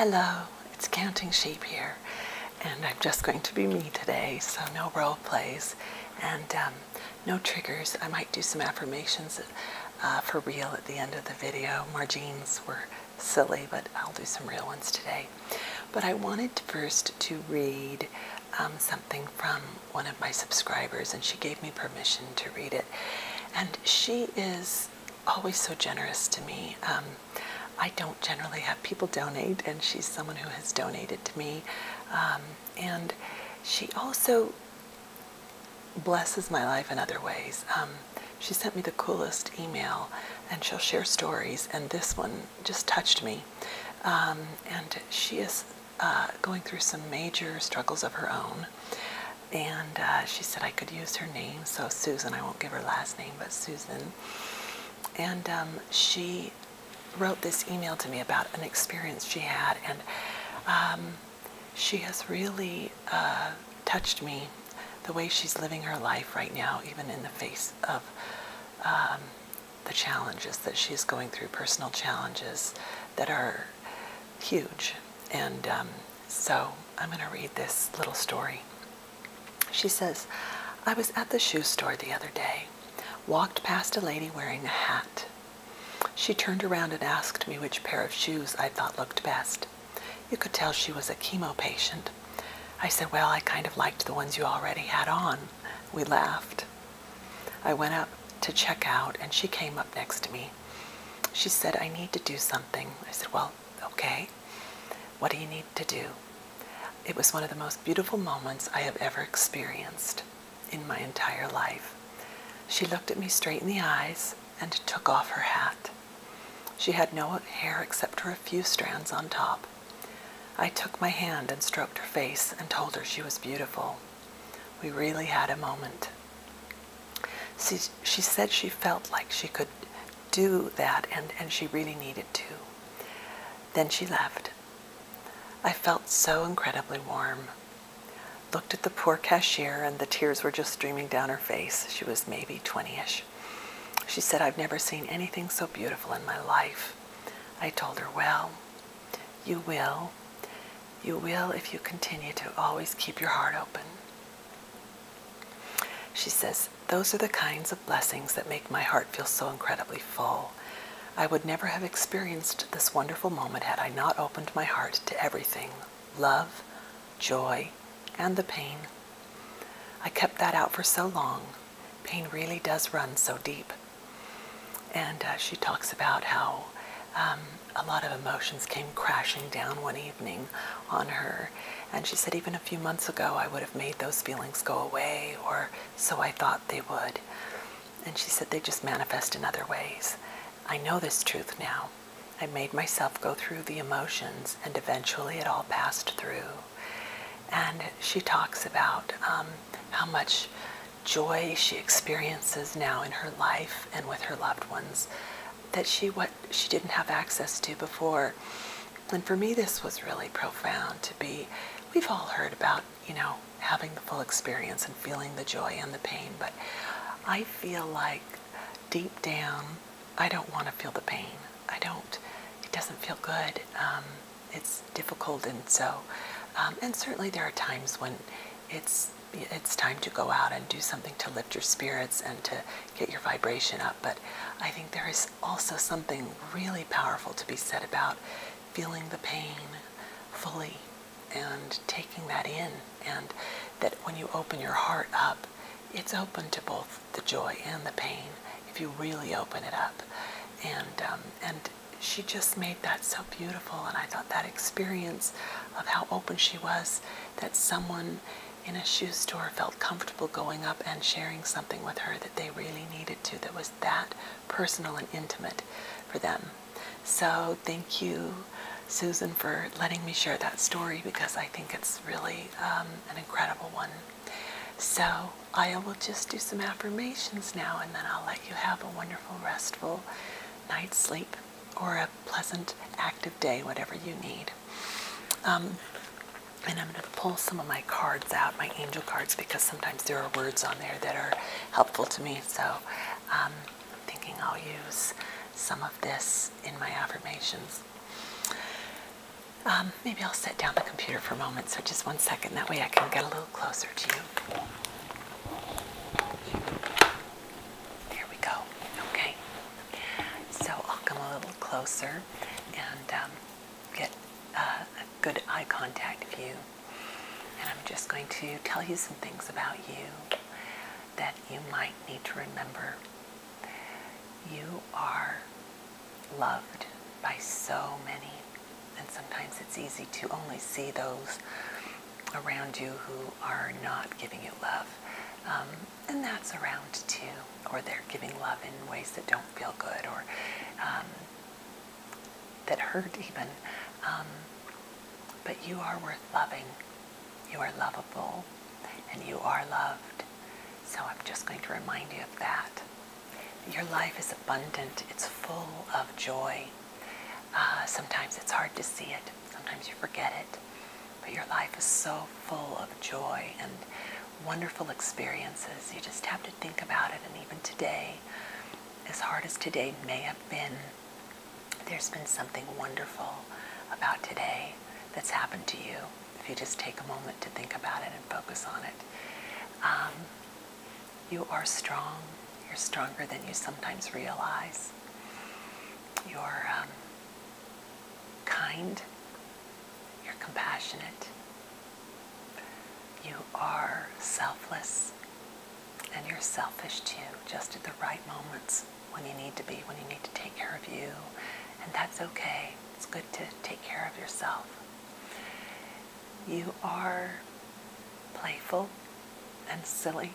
Hello, it's Counting Sheep here, and I'm just going to be me today, so no role plays and um, no triggers. I might do some affirmations uh, for real at the end of the video. Margine's were silly, but I'll do some real ones today. But I wanted first to read um, something from one of my subscribers, and she gave me permission to read it. And she is always so generous to me. Um, I don't generally have people donate, and she's someone who has donated to me. Um, and she also blesses my life in other ways. Um, she sent me the coolest email, and she'll share stories, and this one just touched me. Um, and she is uh, going through some major struggles of her own. And uh, she said I could use her name, so Susan, I won't give her last name, but Susan. And um, she wrote this email to me about an experience she had, and um, she has really uh, touched me the way she's living her life right now, even in the face of um, the challenges that she's going through, personal challenges that are huge. And um, so I'm going to read this little story. She says, I was at the shoe store the other day, walked past a lady wearing a hat. She turned around and asked me which pair of shoes I thought looked best. You could tell she was a chemo patient. I said, Well, I kind of liked the ones you already had on. We laughed. I went up to check out, and she came up next to me. She said, I need to do something. I said, Well, okay. What do you need to do? It was one of the most beautiful moments I have ever experienced in my entire life. She looked at me straight in the eyes and took off her hat. She had no hair except for a few strands on top. I took my hand and stroked her face and told her she was beautiful. We really had a moment. She, she said she felt like she could do that and, and she really needed to. Then she left. I felt so incredibly warm. Looked at the poor cashier and the tears were just streaming down her face. She was maybe 20ish. She said, I've never seen anything so beautiful in my life. I told her, Well, you will. You will if you continue to always keep your heart open. She says, Those are the kinds of blessings that make my heart feel so incredibly full. I would never have experienced this wonderful moment had I not opened my heart to everything love, joy, and the pain. I kept that out for so long. Pain really does run so deep. And uh, she talks about how um, a lot of emotions came crashing down one evening on her. And she said, even a few months ago, I would have made those feelings go away, or so I thought they would. And she said, they just manifest in other ways. I know this truth now. I made myself go through the emotions, and eventually it all passed through. And she talks about um, how much joy she experiences now in her life and with her loved ones that she what she didn't have access to before. And for me this was really profound to be we've all heard about, you know, having the full experience and feeling the joy and the pain, but I feel like deep down I don't want to feel the pain. I don't it doesn't feel good. Um, it's difficult and so um, and certainly there are times when it's it's time to go out and do something to lift your spirits and to get your vibration up. But I think there is also something really powerful to be said about feeling the pain fully and taking that in. And that when you open your heart up, it's open to both the joy and the pain if you really open it up. And, um, and she just made that so beautiful. And I thought that experience of how open she was, that someone in a shoe store felt comfortable going up and sharing something with her that they really needed to, that was that personal and intimate for them. So thank you, Susan, for letting me share that story because I think it's really um, an incredible one. So I will just do some affirmations now and then I'll let you have a wonderful, restful night's sleep or a pleasant, active day, whatever you need. Um, and I'm going to pull some of my cards out, my angel cards, because sometimes there are words on there that are helpful to me. So I'm thinking I'll use some of this in my affirmations. Um, maybe I'll set down the computer for a moment, so just one second. That way I can get a little closer to you. There we go. Okay. So I'll come a little closer and um, get uh, a good eye contact view. And I'm just going to tell you some things about you that you might need to remember. You are loved by so many, and sometimes it's easy to only see those around you who are not giving you love. Um, and that's around too, or they're giving love in ways that don't feel good or um, that hurt even. Um, but you are worth loving. You are lovable, and you are loved. So I'm just going to remind you of that. Your life is abundant. It's full of joy. Uh, sometimes it's hard to see it. Sometimes you forget it. But your life is so full of joy and wonderful experiences. You just have to think about it. And even today, as hard as today may have been, there's been something wonderful about today that's happened to you if you just take a moment to think about it and focus on it. Um, you are strong. You're stronger than you sometimes realize. You're um, kind. You're compassionate. You are selfless. And you're selfish too, just at the right moments when you need to be, when you need to take care of you. And that's okay. It's good to take care of yourself. You are playful and silly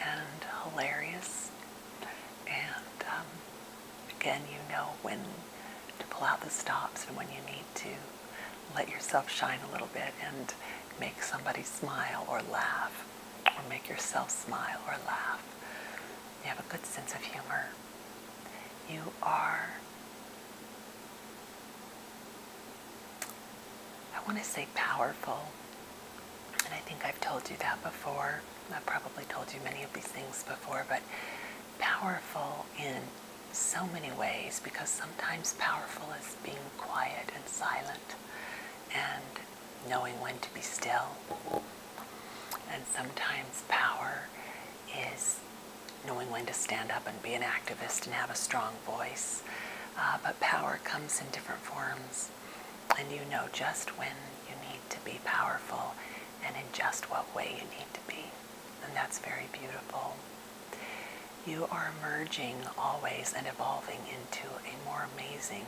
and hilarious. And um, again, you know when to pull out the stops and when you need to let yourself shine a little bit and make somebody smile or laugh, or make yourself smile or laugh. You have a good sense of humor. You are, I want to say powerful, and I think I've told you that before. I've probably told you many of these things before, but powerful in so many ways because sometimes powerful is being quiet and silent and knowing when to be still. And sometimes power is knowing when to stand up and be an activist and have a strong voice. Uh, but power comes in different forms, and you know just when you need to be powerful and in just what way you need to be. And that's very beautiful. You are emerging always and evolving into a more amazing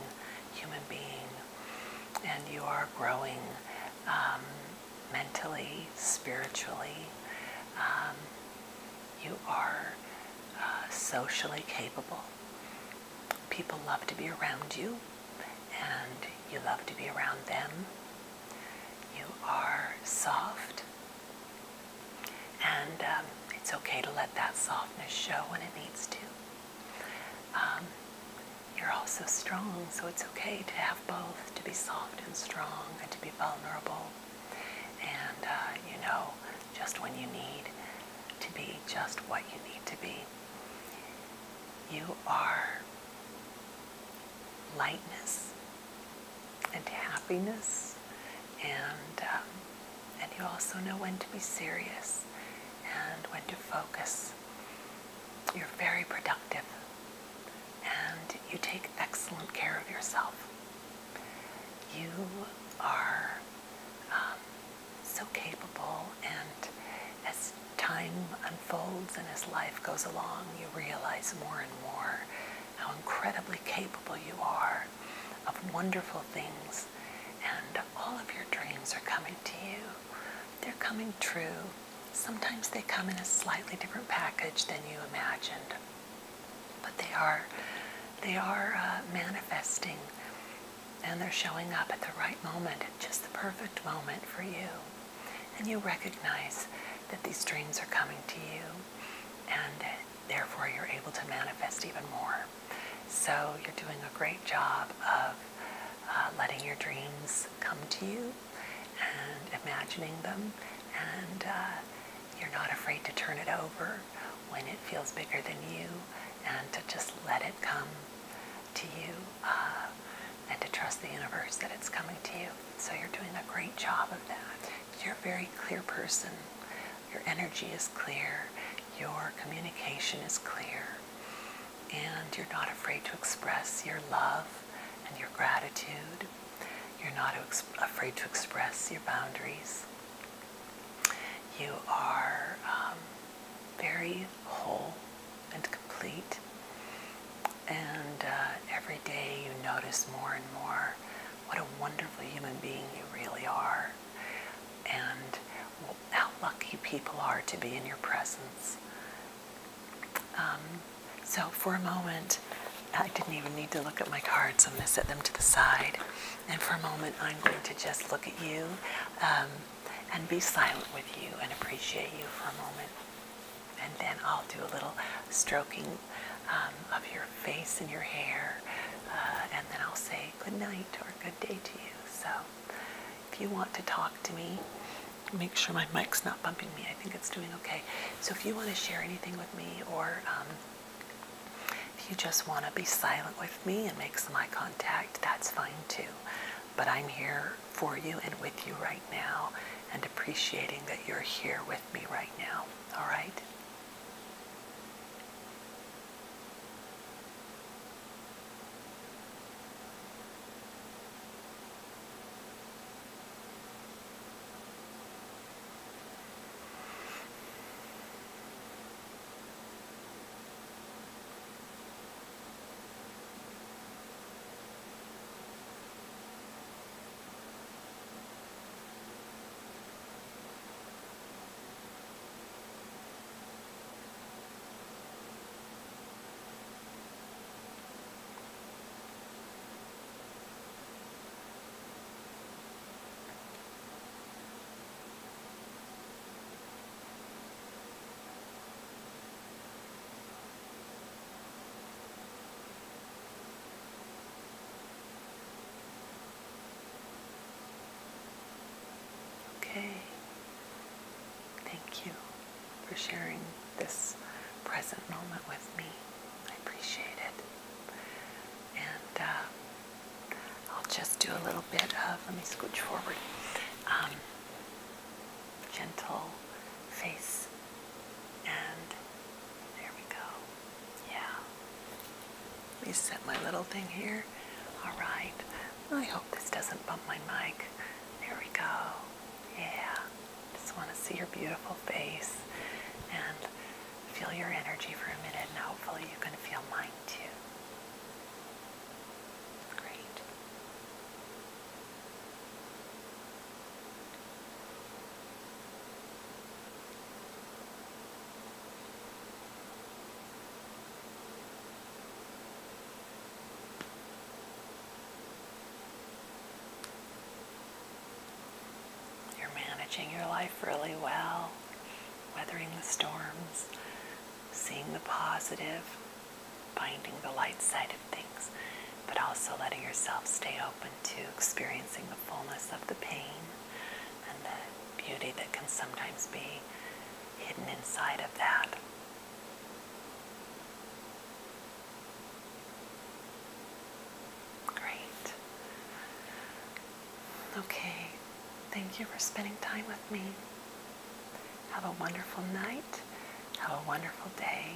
human being. And you are growing um, mentally, spiritually. Um, you are uh, socially capable. People love to be around you, and you love to be around them. You are soft, and um, it's okay to let that softness show when it needs to. Um, you're also strong, so it's okay to have both, to be soft and strong, and to be vulnerable. And uh, you know just when you need to be just what you need to be. You are lightness and happiness, and um, and you also know when to be serious and when to focus. You're very productive and you take excellent care of yourself. You are um, so capable and as time unfolds and as life goes along, you realize more and more how incredibly capable you are of wonderful things and all of your dreams are coming to you. They're coming true. Sometimes they come in a slightly different package than you imagined, but they are they are uh, manifesting and they're showing up at the right moment, at just the perfect moment for you. And you recognize that these dreams are coming to you and therefore you're able to manifest even more. So you're doing a great job of uh, letting your dreams come to you and imagining them and uh, you're not afraid to turn it over when it feels bigger than you and to just let it come to you uh, and to trust the universe that it's coming to you. So you're doing a great job of that. You're a very clear person. Your energy is clear. Your communication is clear. And you're not afraid to express your love and your gratitude. You're not afraid to express your boundaries. You are um, very whole and complete. And uh, every day you notice more and more what a wonderful human being you really are. And how lucky people are to be in your presence. Um, so for a moment, I didn't even need to look at my cards. I'm going to set them to the side. And for a moment, I'm going to just look at you um, and be silent with you and appreciate you for a moment. And then I'll do a little stroking um, of your face and your hair. Uh, and then I'll say good night or good day to you. So if you want to talk to me, make sure my mic's not bumping me. I think it's doing okay. So if you want to share anything with me or um, if you just want to be silent with me and make some eye contact, that's fine too. But I'm here for you and with you right now and appreciating that you're here with me right now. All right? Okay. Thank you for sharing this present moment with me. I appreciate it. And uh, I'll just do a little bit of, let me scooch forward, um, gentle face. And there we go. Yeah. Let me set my little thing here. All right. I hope this doesn't bump my mic. There we go. Yeah. Just want to see your beautiful face and feel your energy for a minute, and hopefully you can feel mine too. Great. You're managing your life really well, weathering the storms, seeing the positive, finding the light side of things, but also letting yourself stay open to experiencing the fullness of the pain and the beauty that can sometimes be hidden inside of that. Great. Okay. Thank you for spending time with me. Have a wonderful night. Have a wonderful day.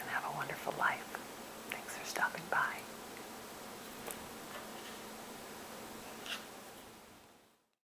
And have a wonderful life. Thanks for stopping by.